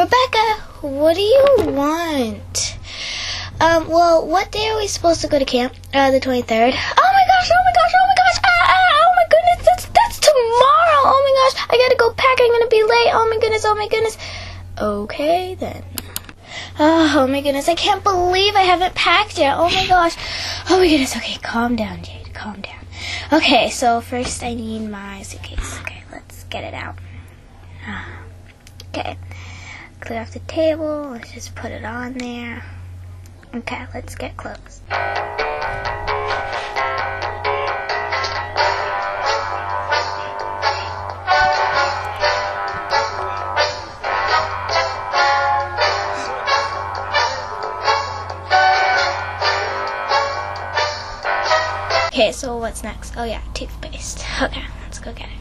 Rebecca, what do you want? Um, well, what day are we supposed to go to camp? Uh, the 23rd. Oh my gosh, oh my gosh, oh my gosh, ah, ah, oh my goodness, that's, that's tomorrow. Oh my gosh, I gotta go pack, I'm gonna be late. Oh my goodness, oh my goodness. Okay, then. Oh, oh my goodness, I can't believe I haven't packed yet. Oh my gosh. Oh my goodness, okay, calm down, Jade, calm down. Okay, so first I need my suitcase. Okay, let's get it out. Okay, clear off the table, let's just put it on there. Okay, let's get close. Okay, so what's next? Oh yeah, toothpaste. Okay, let's go get it.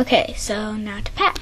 Okay, so now to pack.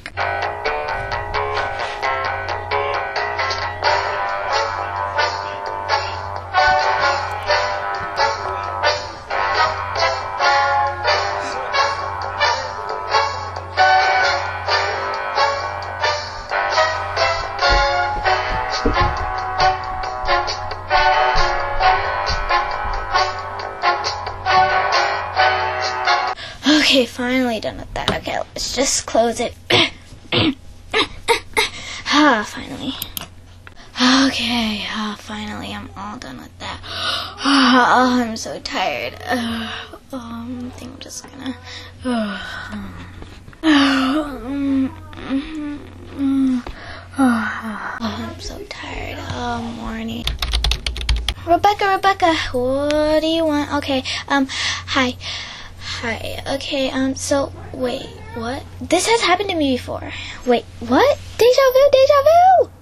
Okay, finally done with that. Okay, let's just close it. ah, finally. Okay, ah, finally, I'm all done with that. Oh, I'm so tired. Um, I think I'm just gonna. Oh, I'm so tired. Oh, morning. Rebecca, Rebecca, what do you want? Okay, um, hi. Hi. Okay, um, so, wait, what? This has happened to me before. Wait, what? Deja vu, deja vu!